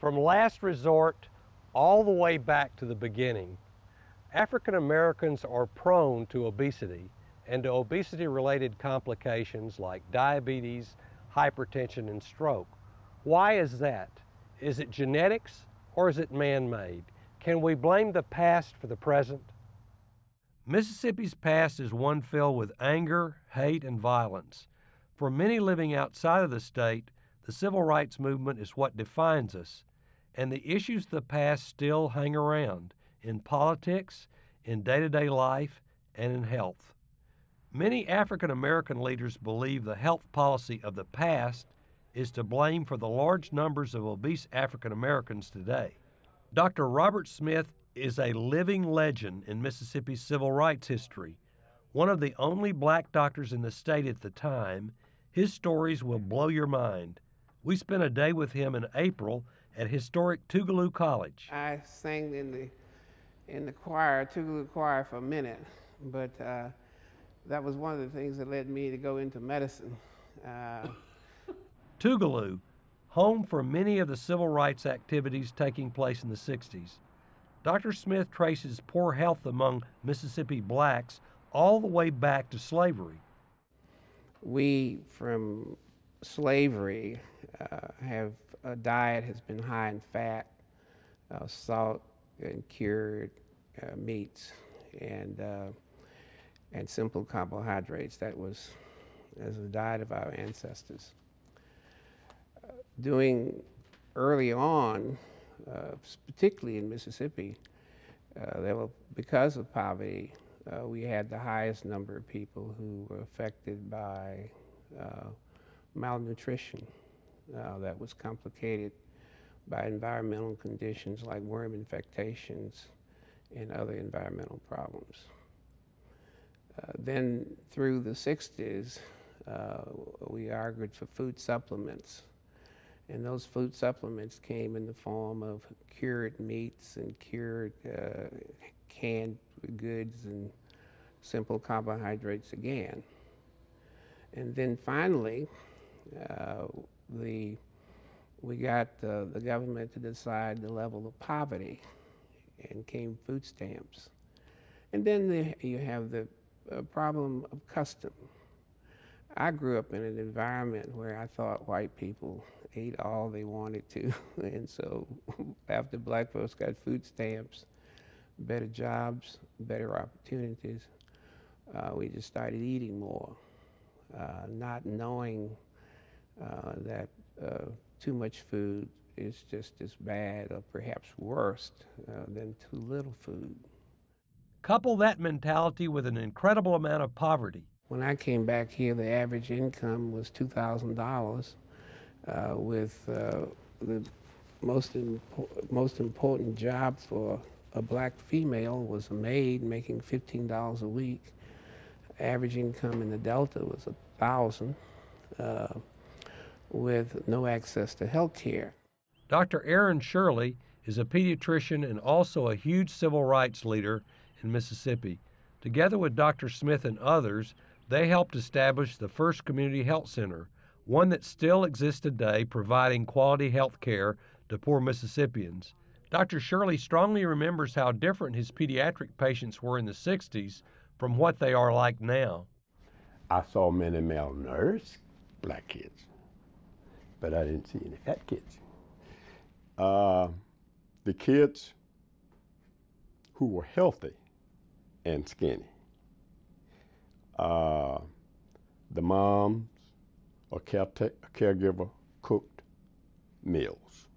From last resort all the way back to the beginning, African Americans are prone to obesity and to obesity-related complications like diabetes, hypertension, and stroke. Why is that? Is it genetics or is it man-made? Can we blame the past for the present? Mississippi's past is one filled with anger, hate, and violence. For many living outside of the state, the civil rights movement is what defines us, and the issues of the past still hang around in politics, in day to day life, and in health. Many African American leaders believe the health policy of the past is to blame for the large numbers of obese African Americans today. Dr. Robert Smith is a living legend in Mississippi's civil rights history. One of the only black doctors in the state at the time, his stories will blow your mind. We spent a day with him in April at historic Tougaloo College. I sang in the in the choir, Tougaloo Choir, for a minute, but uh, that was one of the things that led me to go into medicine. Uh, Tougaloo, home for many of the civil rights activities taking place in the 60s. Dr. Smith traces poor health among Mississippi blacks all the way back to slavery. We, from slavery, uh, have a diet has been high in fat, uh, salt, and cured uh, meats, and uh, and simple carbohydrates. That was as the diet of our ancestors. Uh, doing early on, uh, particularly in Mississippi, uh, there were because of poverty, uh, we had the highest number of people who were affected by malnutrition that was complicated by environmental conditions like worm infestations and other environmental problems. Uh, then through the 60s, uh, we argued for food supplements. And those food supplements came in the form of cured meats and cured uh, canned goods and simple carbohydrates again. And then finally, uh, the we got uh, the government to decide the level of poverty and came food stamps. And then the, you have the uh, problem of custom. I grew up in an environment where I thought white people ate all they wanted to. and so after black folks got food stamps, better jobs, better opportunities, uh, we just started eating more, uh, not knowing uh, that uh, too much food is just as bad or perhaps worse uh, than too little food. Couple that mentality with an incredible amount of poverty. When I came back here, the average income was $2,000 uh, with uh, the most, impo most important job for a black female was a maid making $15 a week. Average income in the Delta was a thousand. Uh, with no access to health care. Dr. Aaron Shirley is a pediatrician and also a huge civil rights leader in Mississippi. Together with Dr. Smith and others, they helped establish the first community health center, one that still exists today providing quality health care to poor Mississippians. Dr. Shirley strongly remembers how different his pediatric patients were in the 60s from what they are like now. I saw many malnourished black kids but I didn't see any fat kids. Uh, the kids who were healthy and skinny, uh, the moms or caregiver cooked meals.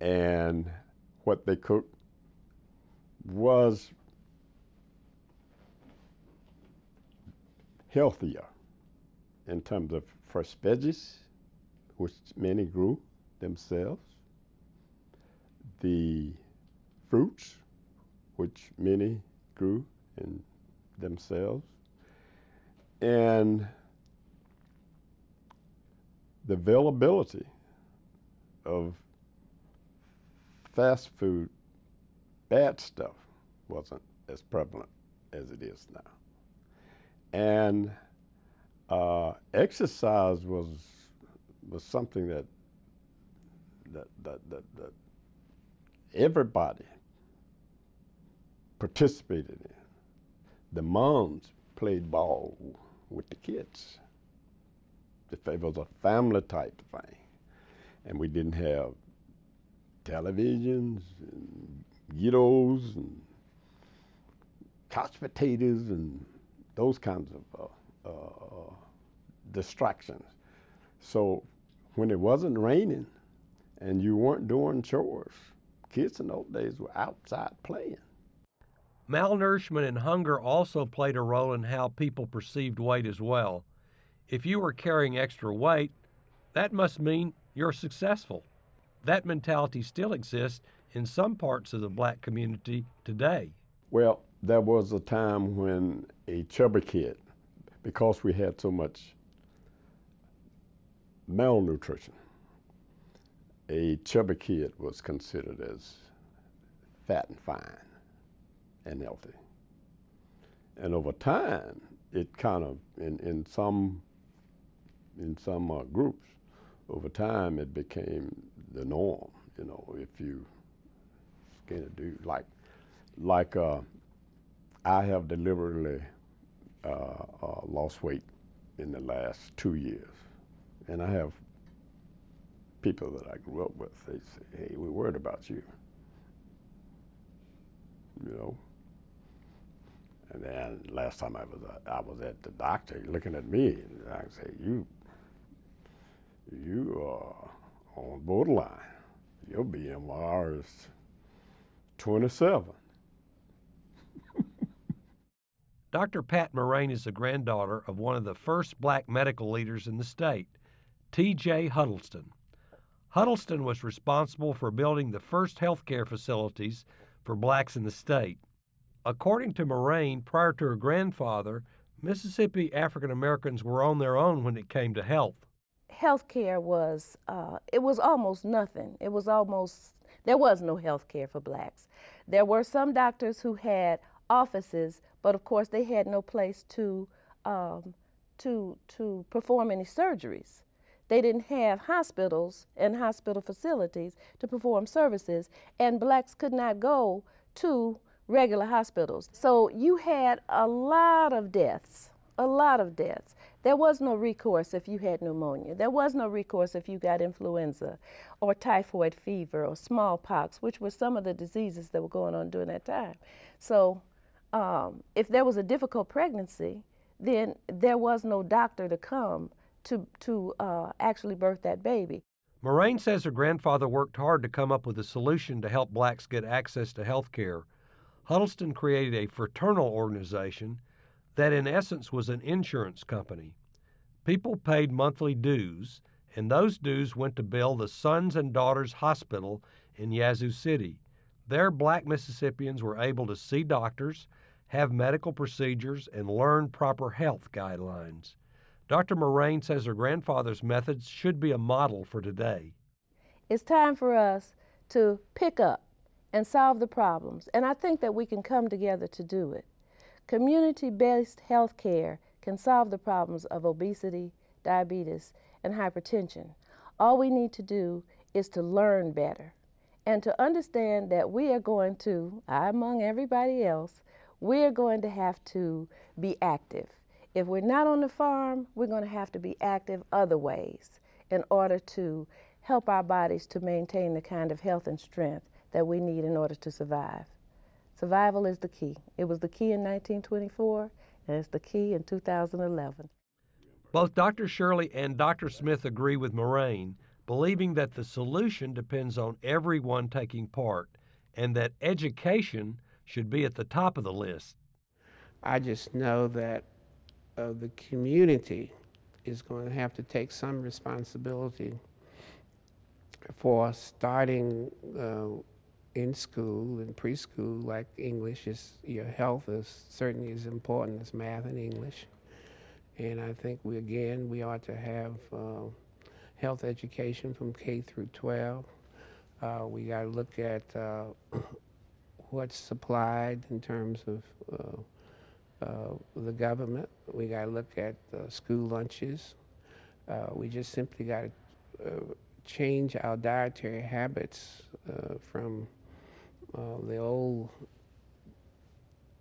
And what they cooked was healthier in terms of fresh veggies, which many grew themselves, the fruits, which many grew in themselves, and the availability of fast food, bad stuff, wasn't as prevalent as it is now. And uh, exercise was was something that the, the, the, the everybody participated in. The moms played ball with the kids. It was a family type thing. And we didn't have televisions and gyros and couch potatoes and those kinds of uh, uh, distractions. So when it wasn't raining and you weren't doing chores, kids in those days were outside playing. Malnourishment and hunger also played a role in how people perceived weight as well. If you were carrying extra weight, that must mean you're successful. That mentality still exists in some parts of the black community today. Well, there was a time when a chubby kid, because we had so much malnutrition, a chubby kid was considered as fat and fine and healthy. And over time, it kind of, in, in some, in some uh, groups, over time it became the norm. You know, if you skin a dude like, like uh, I have deliberately uh, uh, lost weight in the last two years, and I have people that I grew up with. They say, "Hey, we're worried about you." You know, and then last time I was uh, I was at the doctor looking at me, and I say, "You, you are on borderline. Your BMR is 27." Dr. Pat Moraine is the granddaughter of one of the first black medical leaders in the state, T.J. Huddleston. Huddleston was responsible for building the first healthcare facilities for blacks in the state. According to Moraine, prior to her grandfather, Mississippi African Americans were on their own when it came to health. Health care was, uh, it was almost nothing. It was almost, there was no health care for blacks. There were some doctors who had offices, but of course they had no place to, um, to, to perform any surgeries. They didn't have hospitals and hospital facilities to perform services, and blacks could not go to regular hospitals. So you had a lot of deaths, a lot of deaths. There was no recourse if you had pneumonia. There was no recourse if you got influenza or typhoid fever or smallpox, which were some of the diseases that were going on during that time. So um, if there was a difficult pregnancy, then there was no doctor to come to, to uh, actually birth that baby. Moraine says her grandfather worked hard to come up with a solution to help blacks get access to health care Huddleston created a fraternal organization that, in essence, was an insurance company. People paid monthly dues, and those dues went to build the Sons and Daughters Hospital in Yazoo City. There, black Mississippians were able to see doctors, have medical procedures, and learn proper health guidelines. Dr. Moraine says her grandfather's methods should be a model for today. It's time for us to pick up and solve the problems. And I think that we can come together to do it. Community based health care can solve the problems of obesity, diabetes, and hypertension. All we need to do is to learn better and to understand that we are going to, among everybody else, we're going to have to be active. If we're not on the farm, we're going to have to be active other ways in order to help our bodies to maintain the kind of health and strength that we need in order to survive. Survival is the key. It was the key in 1924, and it's the key in 2011. Both Dr. Shirley and Dr. Smith agree with Moraine, believing that the solution depends on everyone taking part and that education should be at the top of the list. I just know that uh, the community is going to have to take some responsibility for starting uh, in school and preschool, like English, is your health is certainly as important as math and English. And I think we again we ought to have uh, health education from K through 12. Uh, we got to look at uh, what's supplied in terms of uh, the government. We got to look at school lunches. Uh, we just simply got to change our dietary habits uh, from uh, the old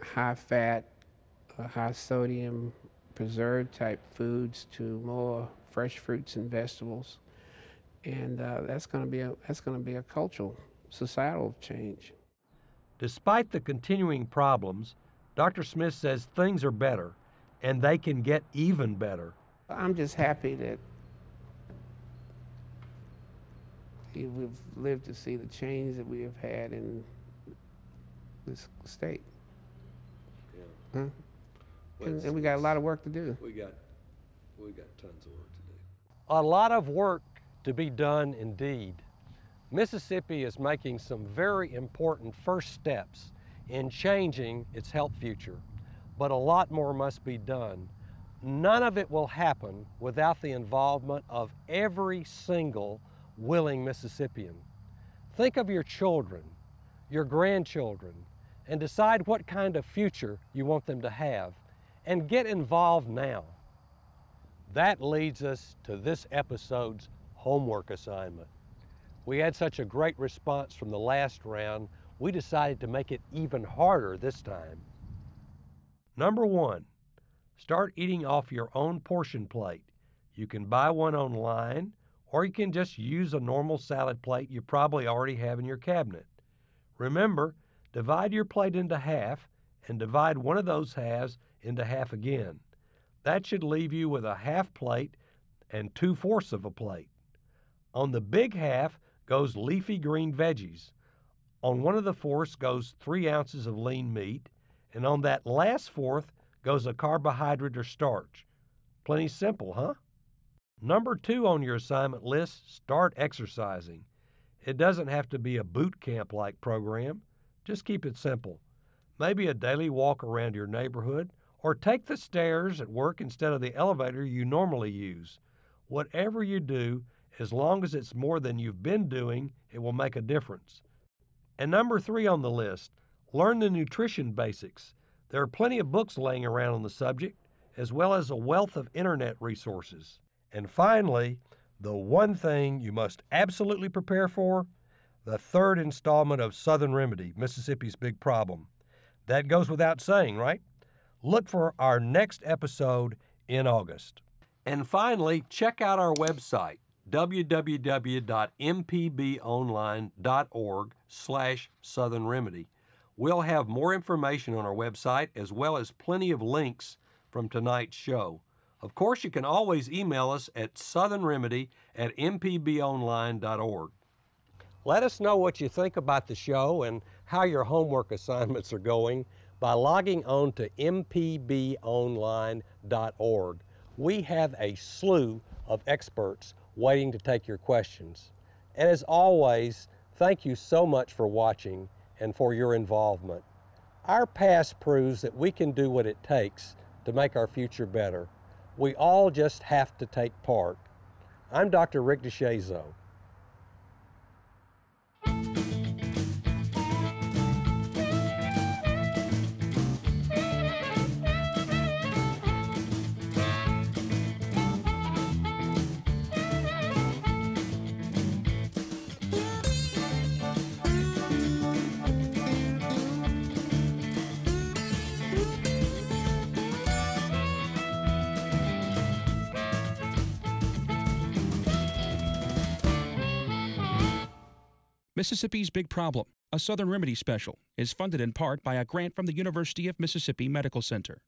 high fat, uh, high sodium, preserved type foods to more fresh fruits and vegetables, and uh, that's going to be a that's going to be a cultural, societal change. Despite the continuing problems, Dr. Smith says things are better, and they can get even better. I'm just happy that we've lived to see the change that we have had in this state. Yeah. Huh? Well, And, and we got a lot of work to do. We got, we got tons of work to do. A lot of work to be done indeed. Mississippi is making some very important first steps in changing its health future, but a lot more must be done. None of it will happen without the involvement of every single willing Mississippian. Think of your children, your grandchildren, and decide what kind of future you want them to have, and get involved now. That leads us to this episode's homework assignment. We had such a great response from the last round, we decided to make it even harder this time. Number one, start eating off your own portion plate. You can buy one online, or you can just use a normal salad plate you probably already have in your cabinet. Remember, divide your plate into half and divide one of those halves into half again. That should leave you with a half plate and two fourths of a plate. On the big half goes leafy green veggies. On one of the fourths goes three ounces of lean meat, and on that last fourth goes a carbohydrate or starch. Plenty simple, huh? Number two on your assignment list start exercising. It doesn't have to be a boot camp like program, just keep it simple. Maybe a daily walk around your neighborhood, or take the stairs at work instead of the elevator you normally use. Whatever you do, as long as it's more than you've been doing, it will make a difference. And number three on the list, learn the nutrition basics. There are plenty of books laying around on the subject, as well as a wealth of internet resources. And finally, the one thing you must absolutely prepare for the third installment of Southern Remedy, Mississippi's Big Problem. That goes without saying, right? Look for our next episode in August. And finally, check out our website, www.mpbonline.org slash Southern Remedy. We'll have more information on our website as well as plenty of links from tonight's show. Of course, you can always email us at southernremedy at mpbonline.org. Let us know what you think about the show and how your homework assignments are going by logging on to mpbonline.org. We have a slew of experts waiting to take your questions. And as always, thank you so much for watching and for your involvement. Our past proves that we can do what it takes to make our future better. We all just have to take part. I'm Dr. Rick DeShazo. Mississippi's Big Problem, a Southern Remedy special, is funded in part by a grant from the University of Mississippi Medical Center.